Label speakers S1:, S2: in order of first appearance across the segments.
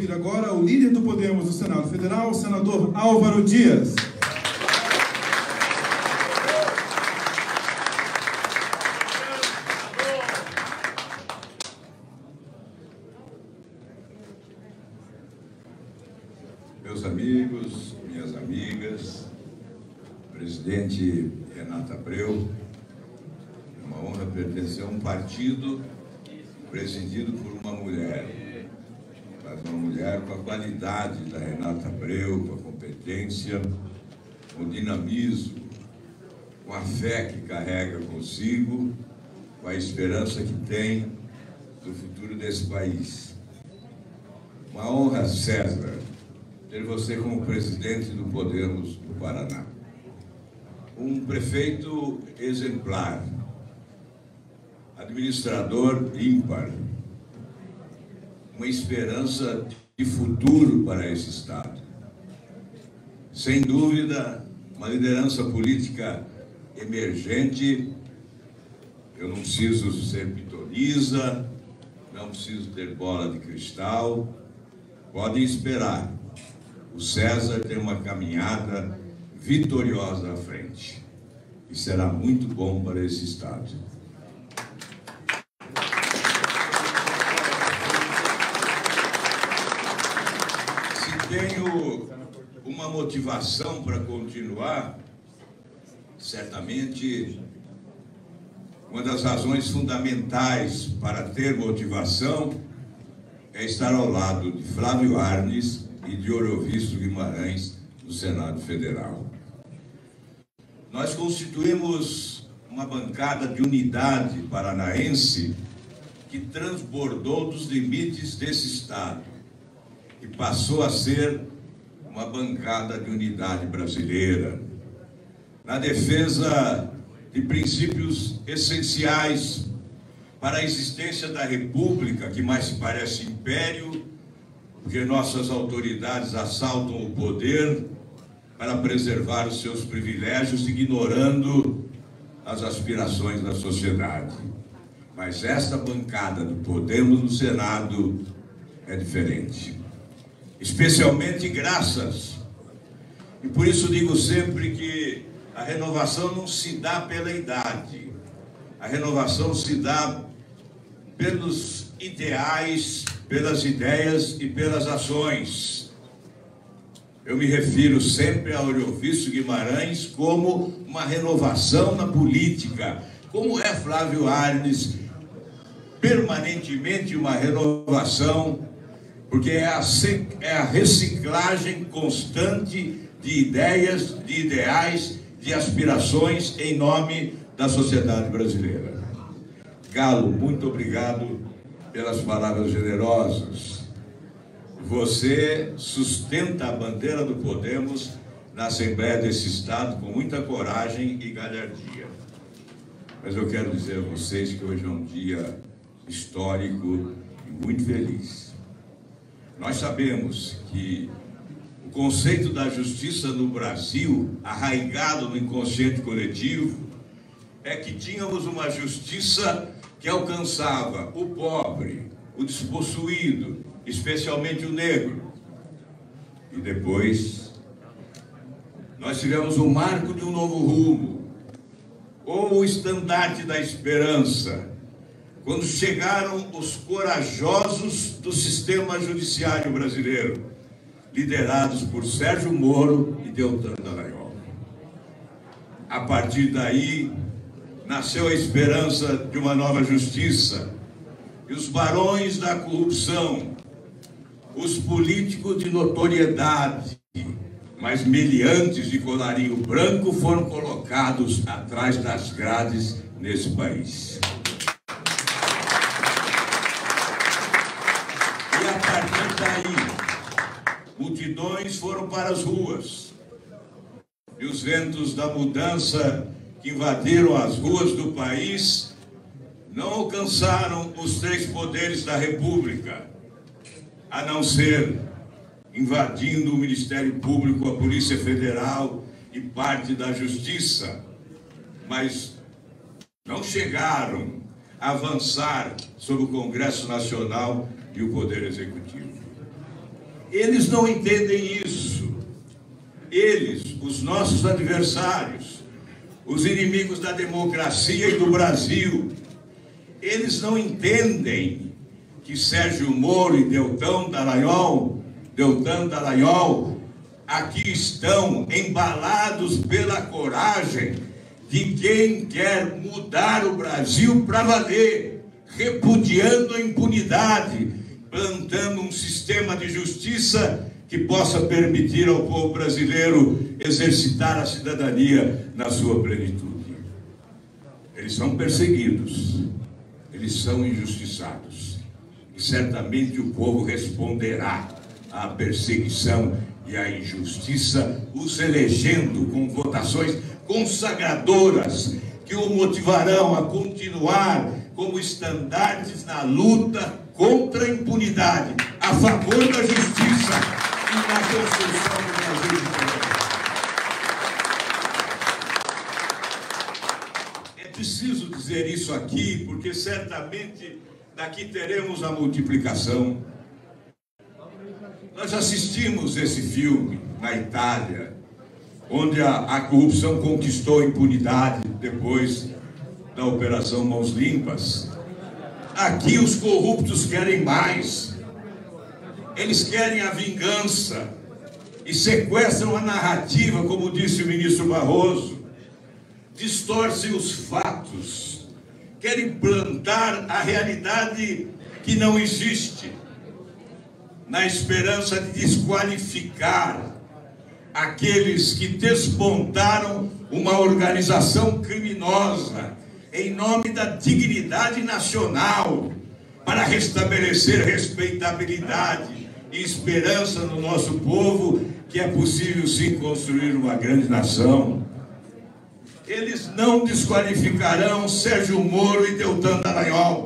S1: ouvir agora o líder do Podemos do Senado Federal, o senador Álvaro Dias.
S2: Meus amigos, minhas amigas, presidente Renata Abreu, é uma honra pertencer a um partido presidido por uma mulher, uma mulher com a qualidade da Renata Abreu, com a competência, com o dinamismo, com a fé que carrega consigo, com a esperança que tem do futuro desse país. Uma honra, César, ter você como presidente do Podemos do Paraná. Um prefeito exemplar, administrador ímpar, uma esperança de futuro para esse Estado. Sem dúvida, uma liderança política emergente. Eu não preciso ser pitoniza, não preciso ter bola de cristal. Podem esperar o César tem uma caminhada vitoriosa à frente. E será muito bom para esse Estado. Se tenho uma motivação para continuar, certamente uma das razões fundamentais para ter motivação é estar ao lado de Flávio Arnes e de Orovisto Guimarães do Senado Federal. Nós constituímos uma bancada de unidade paranaense que transbordou dos limites desse Estado e passou a ser uma bancada de unidade brasileira, na defesa de princípios essenciais para a existência da República, que mais se parece império porque nossas autoridades assaltam o poder para preservar os seus privilégios, ignorando as aspirações da sociedade. Mas esta bancada do Podemos no Senado é diferente. Especialmente graças. E por isso digo sempre que a renovação não se dá pela idade. A renovação se dá pelos ideais, pelas ideias e pelas ações. Eu me refiro sempre a Oriovício Guimarães como uma renovação na política, como é Flávio Arnes, permanentemente uma renovação, porque é a, é a reciclagem constante de ideias, de ideais, de aspirações em nome da sociedade brasileira. Galo, muito obrigado pelas palavras generosas. Você sustenta a bandeira do Podemos na Assembleia desse Estado com muita coragem e galhardia. Mas eu quero dizer a vocês que hoje é um dia histórico e muito feliz. Nós sabemos que o conceito da justiça no Brasil, arraigado no inconsciente coletivo, é que tínhamos uma justiça que alcançava o pobre, o despossuído, especialmente o negro. E depois, nós tivemos o marco de um novo rumo, ou o estandarte da esperança, quando chegaram os corajosos do sistema judiciário brasileiro, liderados por Sérgio Moro e Deltan Dallagnol. A partir daí, nasceu a esperança de uma nova justiça. E os barões da corrupção, os políticos de notoriedade, mas meliantes de colarinho branco, foram colocados atrás das grades nesse país. Multidões foram para as ruas. E os ventos da mudança que invadiram as ruas do país não alcançaram os três poderes da República, a não ser invadindo o Ministério Público, a Polícia Federal e parte da Justiça, mas não chegaram a avançar sobre o Congresso Nacional e o Poder Executivo. Eles não entendem isso. Eles, os nossos adversários, os inimigos da democracia e do Brasil, eles não entendem que Sérgio Moro e Deltão Dallagnol, Deltan Dallagnol, aqui estão embalados pela coragem de quem quer mudar o Brasil para valer, repudiando a impunidade, plantando um sistema de justiça que possa permitir ao povo brasileiro exercitar a cidadania na sua plenitude. Eles são perseguidos, eles são injustiçados. E certamente o povo responderá à perseguição e à injustiça, os elegendo com votações consagradoras que o motivarão a continuar como estandartes na luta contra a impunidade, a favor da justiça e na construção do Brasil É preciso dizer isso aqui, porque certamente daqui teremos a multiplicação. Nós assistimos esse filme na Itália, onde a, a corrupção conquistou a impunidade depois da Operação Mãos Limpas. Aqui os corruptos querem mais. Eles querem a vingança e sequestram a narrativa, como disse o ministro Barroso. Distorcem os fatos. Querem plantar a realidade que não existe, na esperança de desqualificar aqueles que despontaram uma organização criminosa em nome da dignidade nacional, para restabelecer respeitabilidade e esperança no nosso povo, que é possível sim construir uma grande nação. Eles não desqualificarão Sérgio Moro e Deltan Dallagnol.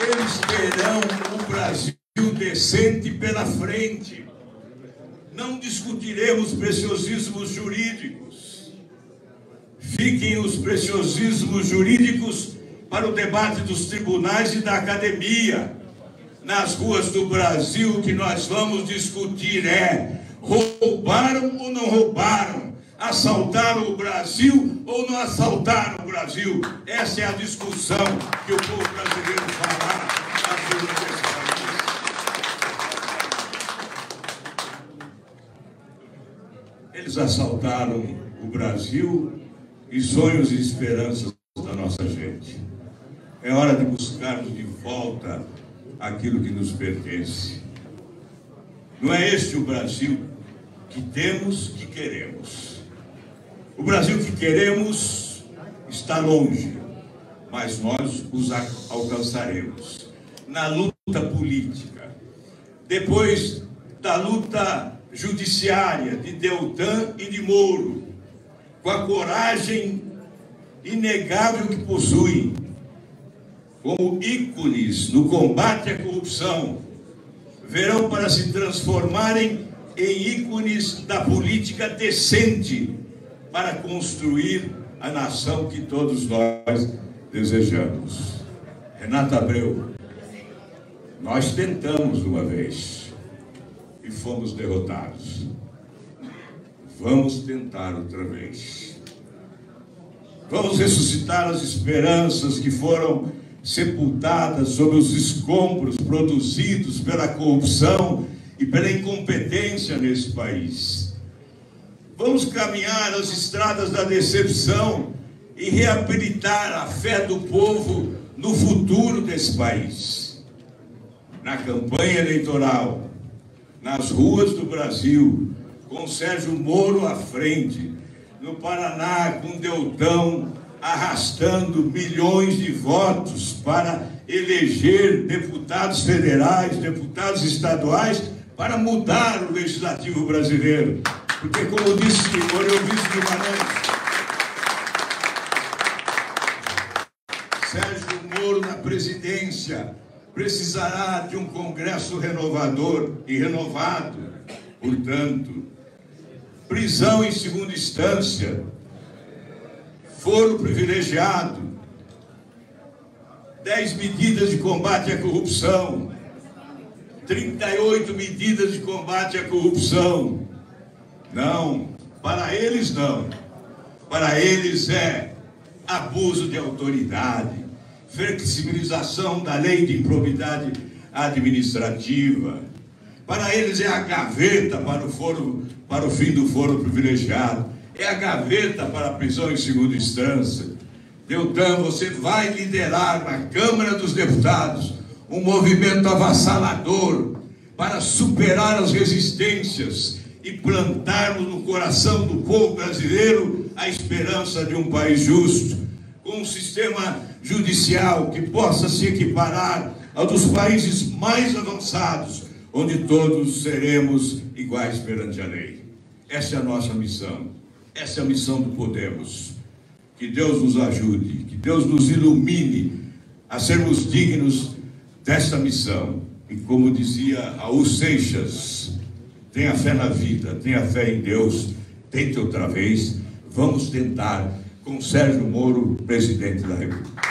S2: Eles terão um Brasil decente pela frente não discutiremos preciosismos jurídicos. Fiquem os preciosismos jurídicos para o debate dos tribunais e da academia. Nas ruas do Brasil, o que nós vamos discutir é: roubaram ou não roubaram? Assaltaram o Brasil ou não assaltaram o Brasil? Essa é a discussão que o povo brasileiro Eles assaltaram o Brasil e sonhos e esperanças da nossa gente. É hora de buscarmos de volta aquilo que nos pertence. Não é este o Brasil que temos, que queremos. O Brasil que queremos está longe, mas nós os alcançaremos na luta política. Depois da luta judiciária de Deltan e de Moro, com a coragem inegável que possuem, como ícones no combate à corrupção, verão para se transformarem em ícones da política decente para construir a nação que todos nós desejamos. Renata Abreu, nós tentamos uma vez e fomos derrotados. Vamos tentar outra vez. Vamos ressuscitar as esperanças que foram sepultadas sob os escombros produzidos pela corrupção e pela incompetência nesse país. Vamos caminhar as estradas da decepção e reabilitar a fé do povo no futuro desse país. Na campanha eleitoral, nas ruas do Brasil, com Sérgio Moro à frente, no Paraná, com Deltão arrastando milhões de votos para eleger deputados federais, deputados estaduais, para mudar o legislativo brasileiro. Porque, como disse Oriovisto Guimarães, precisará de um Congresso renovador e renovado. Portanto, prisão em segunda instância, foro privilegiado, 10 medidas de combate à corrupção, 38 medidas de combate à corrupção. Não, para eles não. Para eles é abuso de autoridade, flexibilização da lei de improbidade administrativa. Para eles é a gaveta para o foro, para o fim do foro privilegiado. É a gaveta para a prisão em segunda instância. Deltan, você vai liderar na Câmara dos Deputados um movimento avassalador para superar as resistências e plantarmos no coração do povo brasileiro a esperança de um país justo, com um sistema judicial que possa se equiparar ao dos países mais avançados, onde todos seremos iguais perante a lei. Essa é a nossa missão. Essa é a missão do Podemos. Que Deus nos ajude, que Deus nos ilumine a sermos dignos desta missão. E como dizia Raul Seixas, tenha fé na vida, tenha fé em Deus, tente outra vez, vamos tentar com Sérgio Moro, presidente da República.